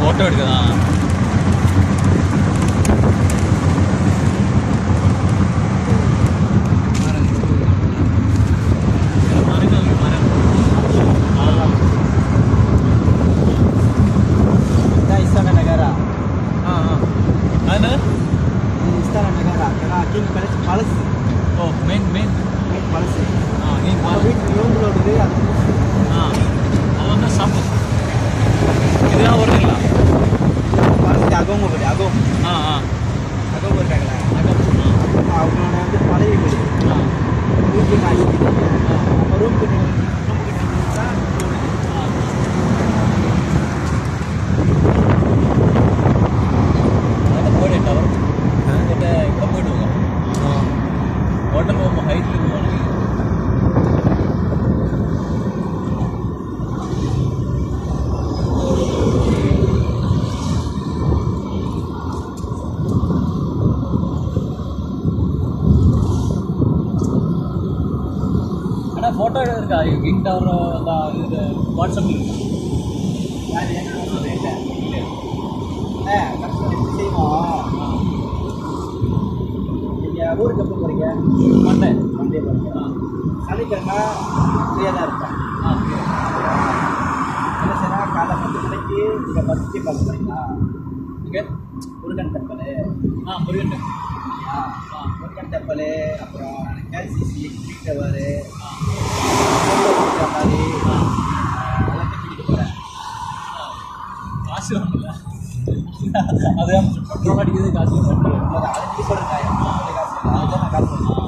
Photo എടുക്കുന്നതാണ് Instagram negara, negara kini panas, panas. Oh, main main water நம்ம ஹைட்டில் போகணும் ஃபோட்டோ எடுக்கிறதுக்கா கிங் டவர் வாட்ஸ்அப்பில் ஊருக்கு எப்போ போறீங்க? மண்டே மண்டே போறீங்க. ஆ. சனிக்கிழமை ஃப்ரீயாக தான் இருப்பேன். ஆ என்ன செய்யலாம் காலை பத்து மணிக்கு நீங்கள் பஸ்ஸுக்கு பார்க்க போறீங்களா? இங்கே முருகன் டெம்பிள் ஆ முருகன் ஆ முருகன் டெம்பிள் அப்புறம் கேசிசி டவர் மாதிரி. அதெல்லாம் கூட்டிகிட்டு போகிறேன் காசு வரல அதான் அடிக்கிறது காசு வரல அது சொல்லுங்க காசு அதுதான் நான் காசு